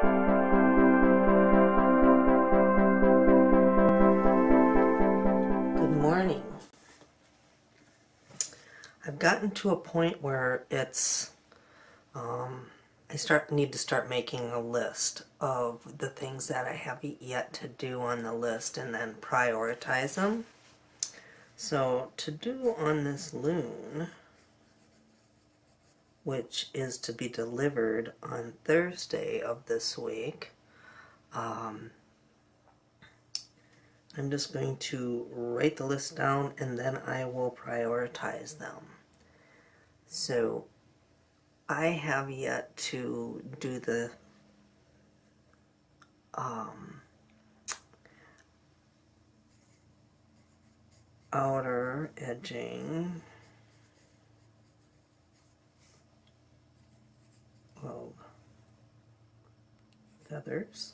Good morning. I've gotten to a point where it's um, I start need to start making a list of the things that I have yet to do on the list and then prioritize them. So to do on this loon, which is to be delivered on Thursday of this week, um, I'm just going to write the list down and then I will prioritize them. So I have yet to do the um, outer edging feathers.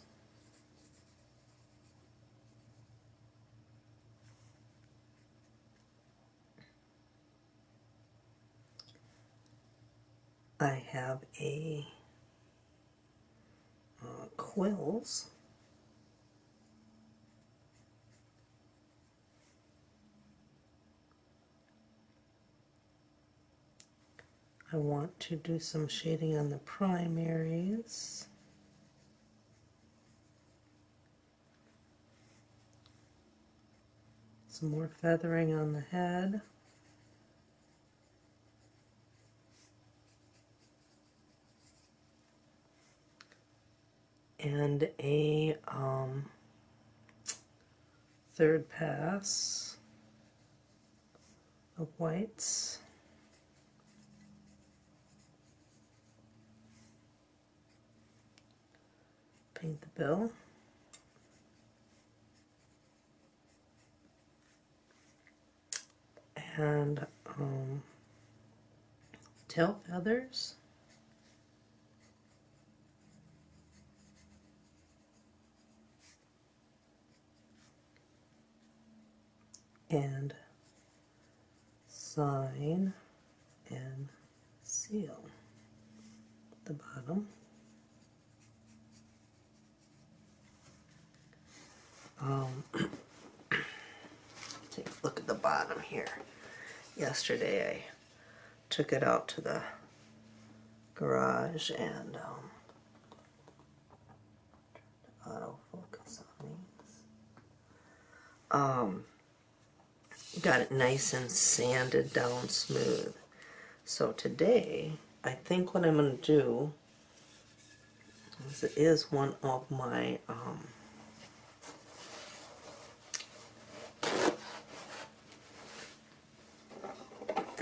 I have a uh, quills. I want to do some shading on the primaries. Some more feathering on the head. and a um, third pass of whites. Paint the bill. And um, tail feathers. and sign and seal the bottom. Um, take a look at the bottom here. Yesterday I took it out to the garage and um. Um, got it nice and sanded down smooth. So today, I think what I'm going to do is it is one of my um,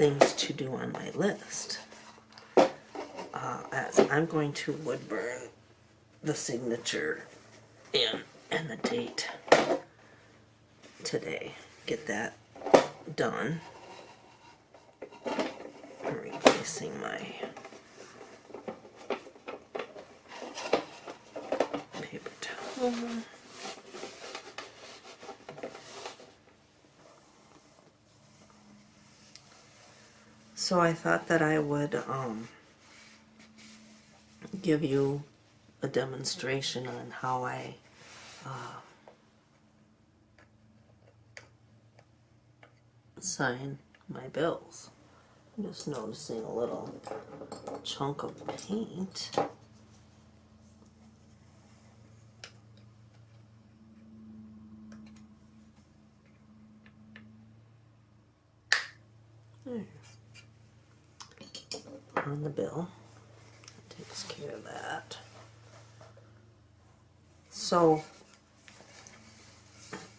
things to do on my list. Uh, as I'm going to Woodburn the signature and the date today. Get that done. I'm replacing my paper towel. So I thought that I would um, give you a demonstration on how I uh, sign my bills. I'm just noticing a little chunk of paint. There. On the bill. takes care of that. So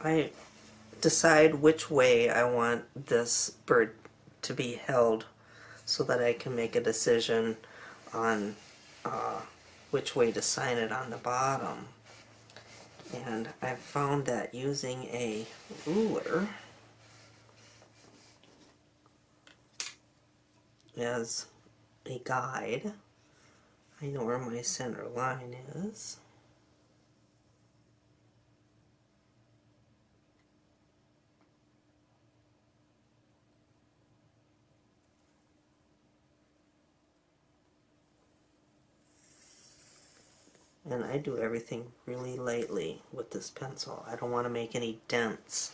I decide which way I want this bird to be held so that I can make a decision on uh, which way to sign it on the bottom. And I've found that using a ruler as a guide, I know where my center line is. And I do everything really lightly with this pencil. I don't want to make any dents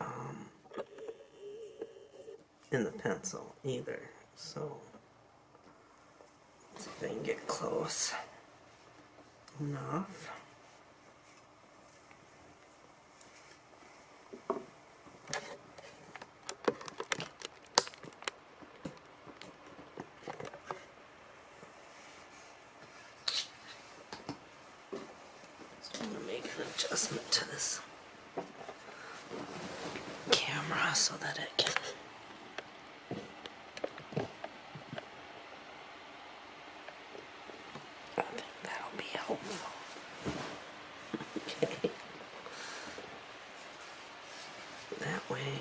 um, in the pencil either. So, let's see if I can get close enough. Adjustment to this camera so that it can I think that'll be helpful. Okay. That way you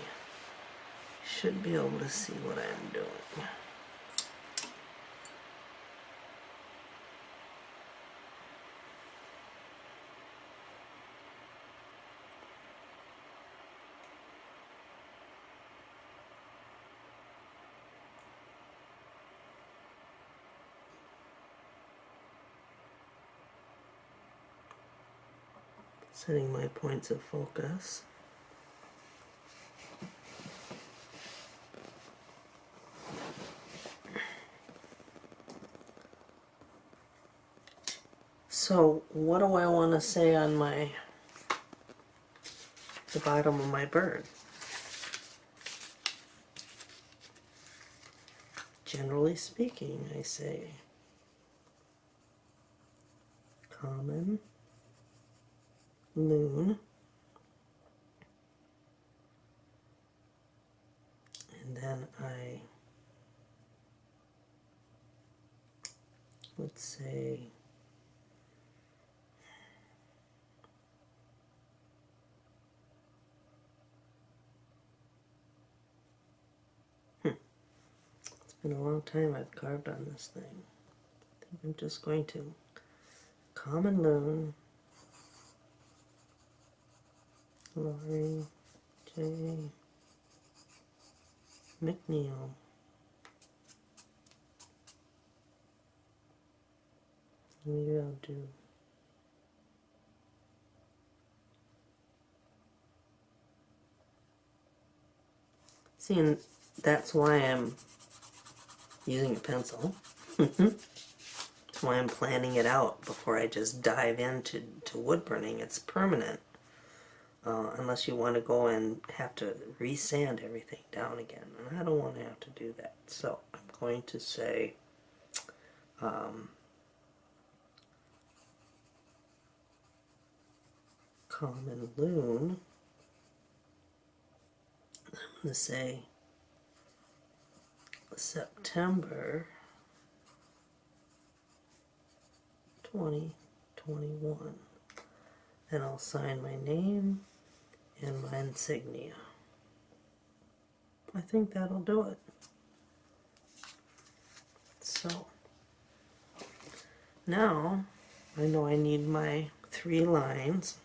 should be able to see what I'm doing. Setting my points of focus. So, what do I want to say on my the bottom of my bird? Generally speaking, I say common loon and then I let's say Been a long time I've carved on this thing. I'm just going to common loon Laurie J. McNeil. Maybe I'll do. See, and that's why I'm using a pencil. that's why I'm planning it out before I just dive into to wood burning. It's permanent uh, unless you want to go and have to resand everything down again. And I don't want to have to do that. So I'm going to say um, common loon. I'm going to say September 2021 and I'll sign my name and my insignia. I think that'll do it. So now I know I need my three lines.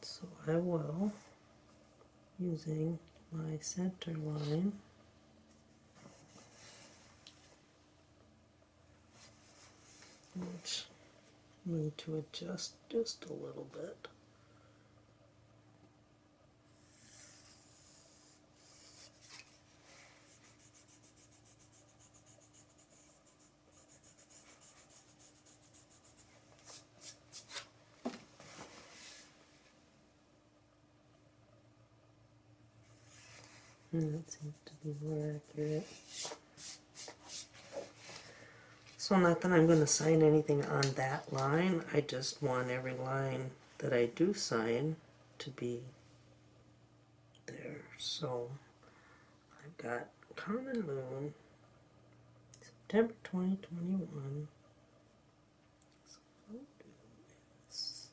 So I will, using my center line, I need to adjust just a little bit. And that seems to be more accurate. So not that I'm going to sign anything on that line, I just want every line that I do sign to be there. So I've got Common Loon, September 2021. So I'll do is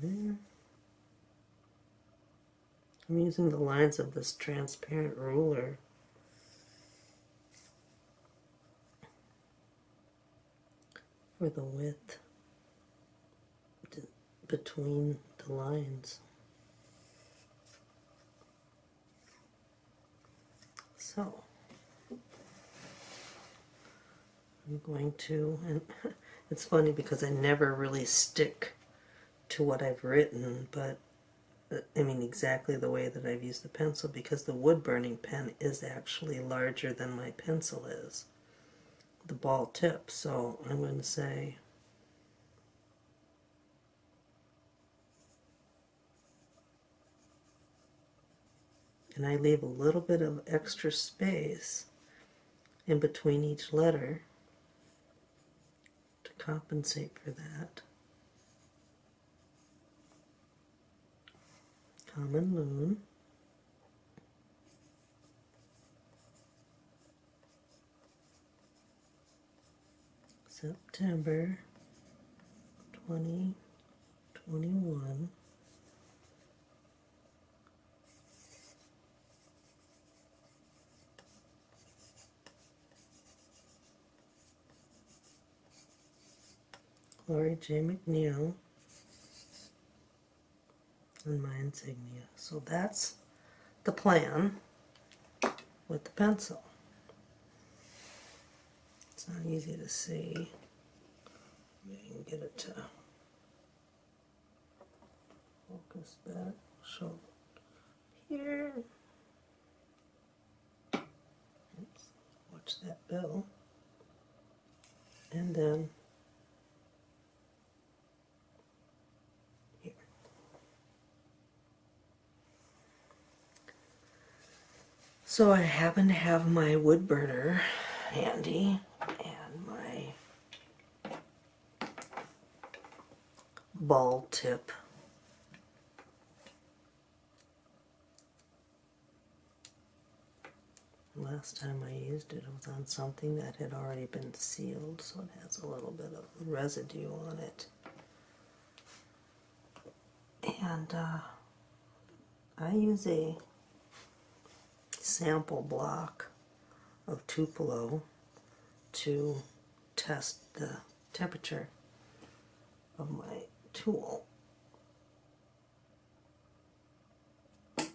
line there. I'm using the lines of this transparent ruler. For the width between the lines. So I'm going to, and it's funny because I never really stick to what I've written, but I mean exactly the way that I've used the pencil because the wood burning pen is actually larger than my pencil is, the ball tip. So I'm going to say and I leave a little bit of extra space in between each letter to compensate for that. Common loon. September 2021. Laurie J. McNeil and my insignia. So that's the plan with the pencil. It's not easy to see. Maybe I can get it to focus back. Show here. Oops. Watch that bill. And then So I happen to have my wood burner handy and my ball tip. Last time I used it, it was on something that had already been sealed, so it has a little bit of residue on it. And uh, I use a sample block of Tupelo to test the temperature of my tool. Give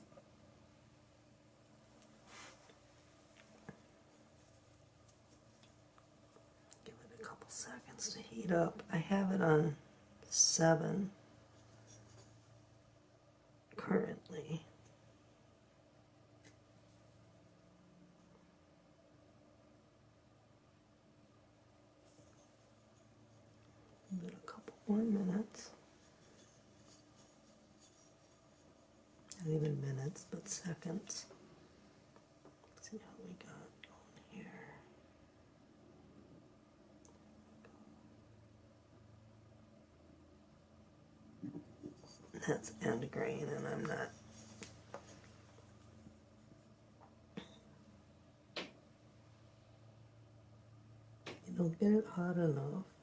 it a couple seconds to heat up. I have it on 7 currently. Give it more minutes. Not even minutes, but seconds. Let's see how we got here. That's end grain, and I'm not. You don't get it hot enough.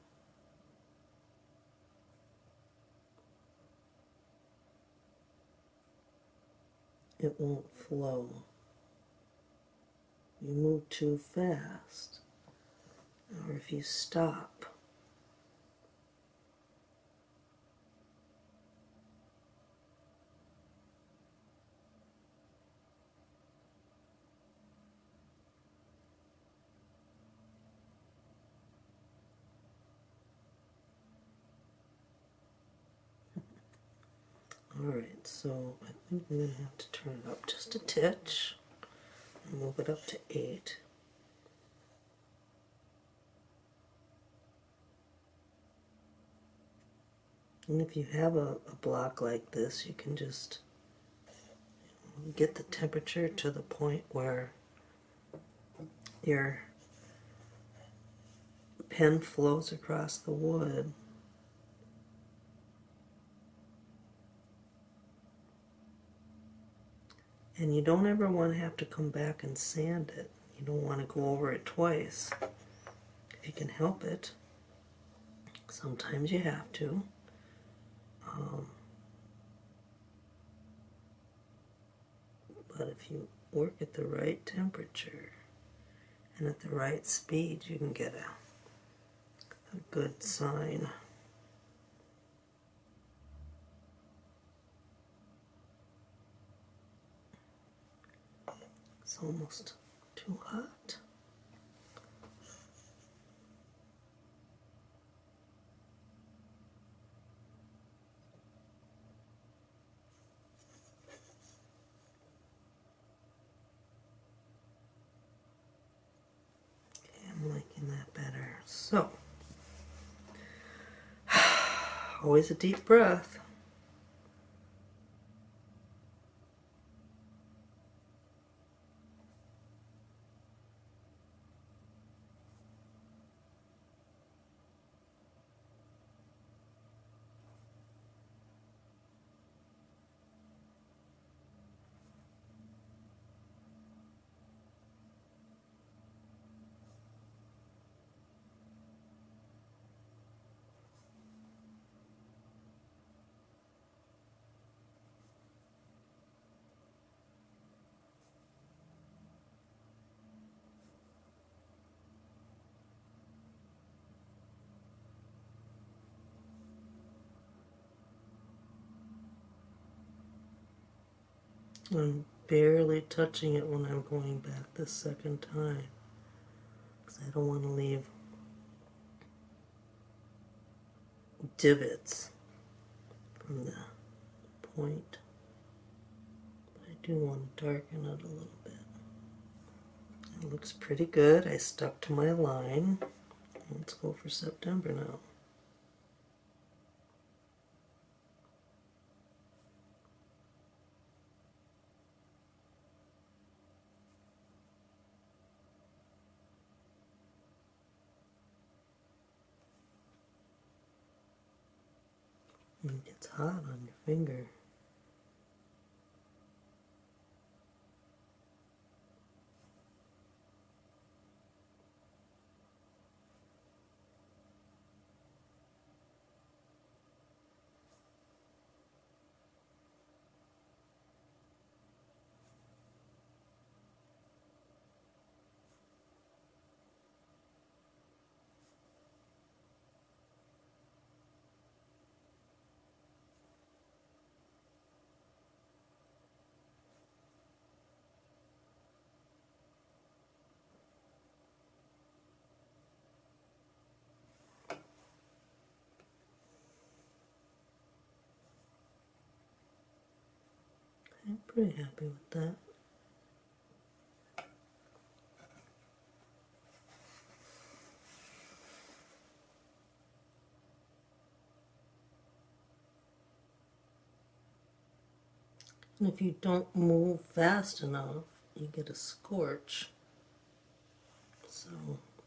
It won't flow. You move too fast, or if you stop, Alright, so I think I'm going to have to turn it up just a titch and move it up to 8. And if you have a, a block like this, you can just get the temperature to the point where your pen flows across the wood And you don't ever want to have to come back and sand it. You don't want to go over it twice. If you can help it. Sometimes you have to. Um, but if you work at the right temperature and at the right speed, you can get a, a good sign. It's almost too hot. Okay, I'm liking that better. So, always a deep breath. I'm barely touching it when I'm going back the second time because I don't want to leave divots from the point. But I do want to darken it a little bit. It looks pretty good. I stuck to my line. Let's go for September now. It gets hot on your finger. I'm pretty happy with that. And if you don't move fast enough, you get a scorch. So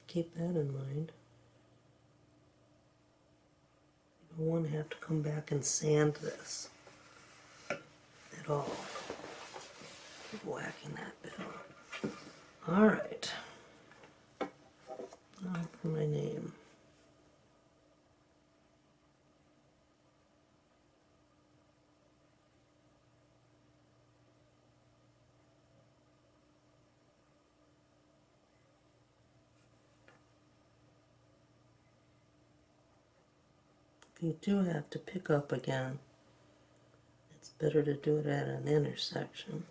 keep that in mind. You don't want to have to come back and sand this at all. Whacking that bit. All right. Now for my name. You do have to pick up again it's better to do it at an intersection.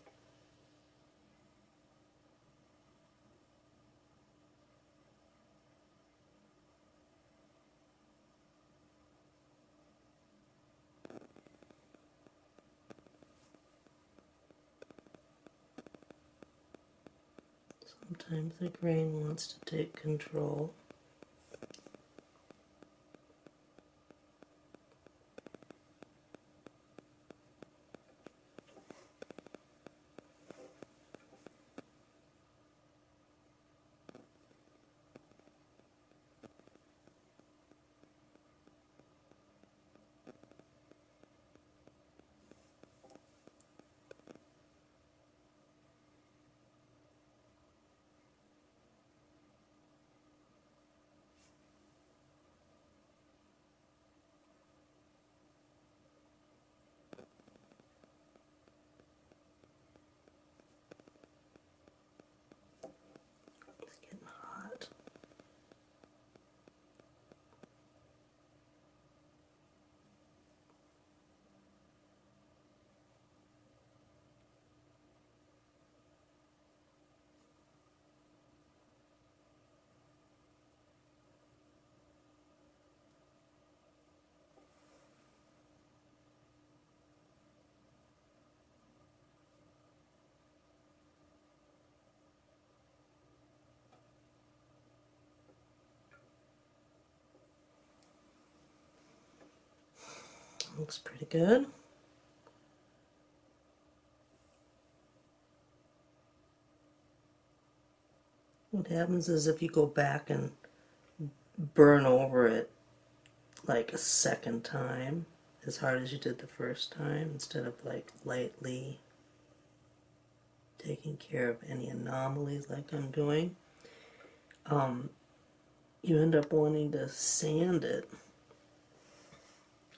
Sometimes the grain wants to take control. Looks pretty good. What happens is if you go back and burn over it like a second time, as hard as you did the first time, instead of like lightly taking care of any anomalies like I'm doing, um, you end up wanting to sand it.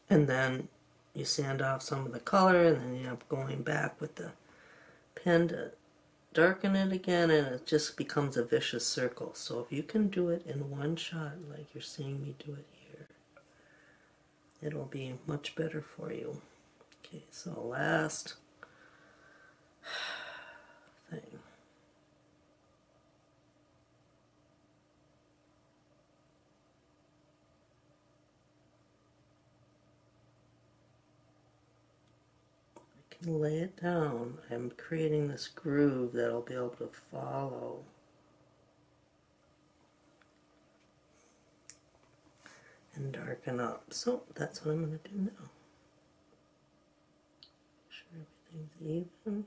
And then you sand off some of the color, and then you end up going back with the pen to darken it again, and it just becomes a vicious circle. So if you can do it in one shot, like you're seeing me do it here, it'll be much better for you. Okay, so last thing. I can lay it down. I'm creating this groove that I'll be able to follow. And darken up. So that's what I'm going to do now. Make sure everything's even.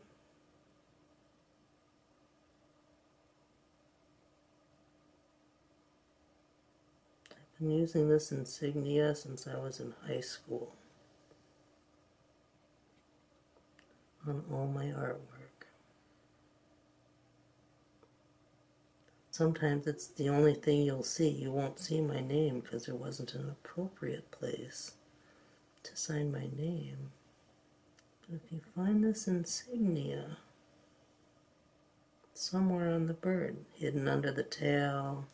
I've been using this insignia since I was in high school. On all my artwork. Sometimes it's the only thing you'll see. You won't see my name because there wasn't an appropriate place to sign my name. But if you find this insignia somewhere on the bird, hidden under the tail,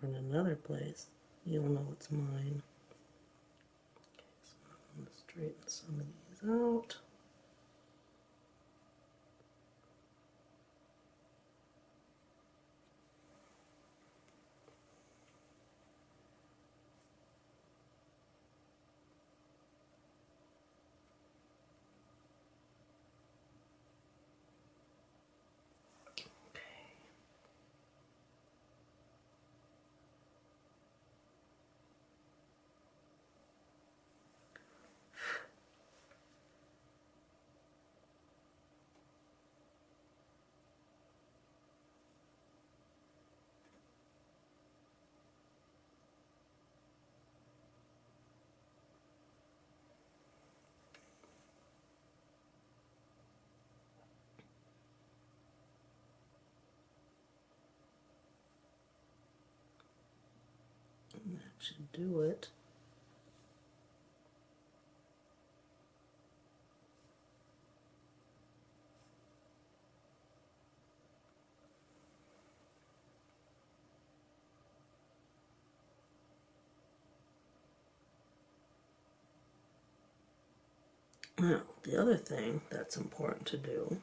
or in another place, you'll know it's mine straighten some of these out. Should do it. Now, the other thing that's important to do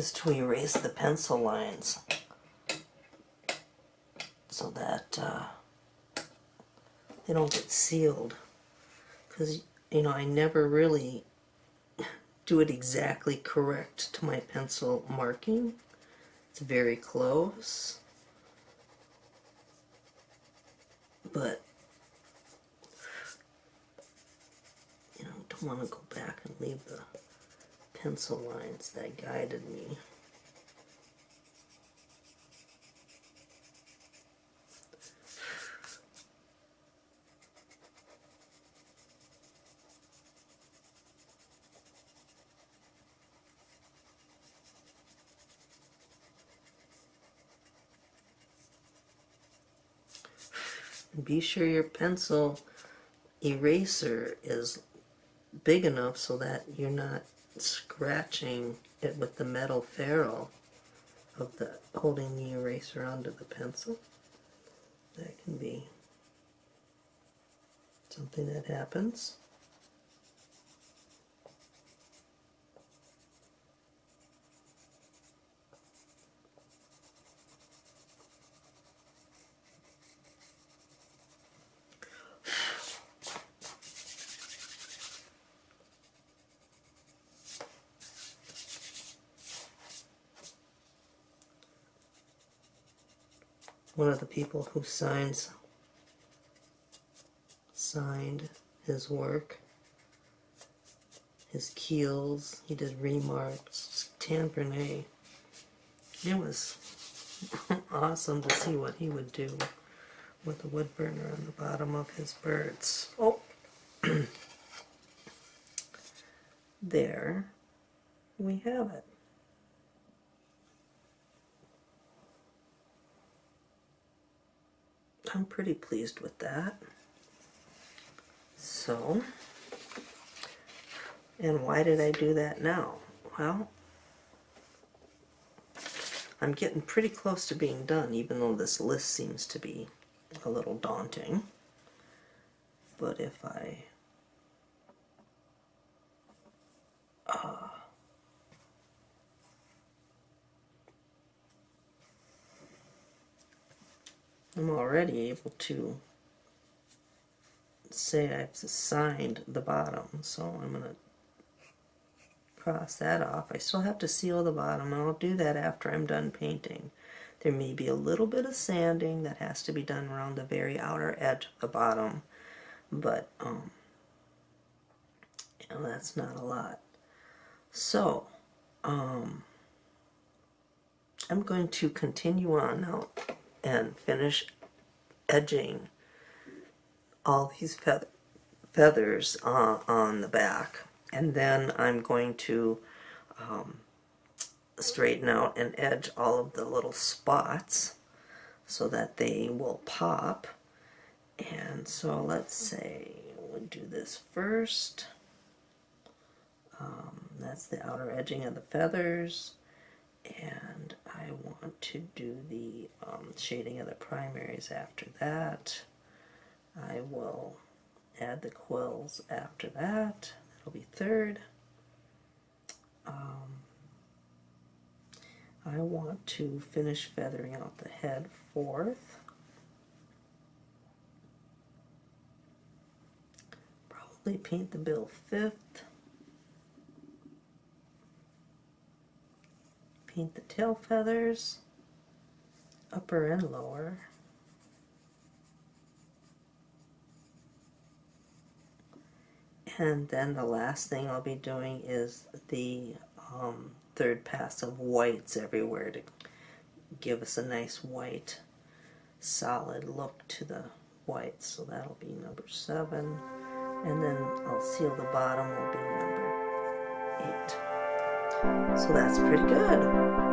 is to erase the pencil lines so that uh, they don't get sealed. Because, you know, I never really do it exactly correct to my pencil marking. It's very close. But, you know, don't want to go back and leave the pencil lines that guided me. be sure your pencil eraser is big enough so that you're not scratching it with the metal ferrule of the holding the eraser onto the pencil. That can be something that happens. One of the people who signs signed his work. His keels, he did remarks, Tanpernay. It was awesome to see what he would do with the wood burner on the bottom of his birds. Oh, there we have it. I'm pretty pleased with that. So, and why did I do that now? Well, I'm getting pretty close to being done, even though this list seems to be a little daunting. But if I I'm already able to say I've assigned the bottom, so I'm going to cross that off. I still have to seal the bottom, and I'll do that after I'm done painting. There may be a little bit of sanding that has to be done around the very outer edge of the bottom, but um, you know, that's not a lot. So, um, I'm going to continue on now and finish edging all these fe feathers uh, on the back. And then I'm going to um, straighten out and edge all of the little spots so that they will pop. And so let's say we'll do this first. Um, that's the outer edging of the feathers. And I want to do the um, shading of the primaries after that. I will add the quills after that. That'll be third. Um, I want to finish feathering out the head fourth. Probably paint the bill fifth. Paint the tail feathers, upper and lower. And then the last thing I'll be doing is the um, third pass of whites everywhere to give us a nice white solid look to the whites. So that'll be number seven. And then I'll seal the bottom will be number eight. So that's pretty good.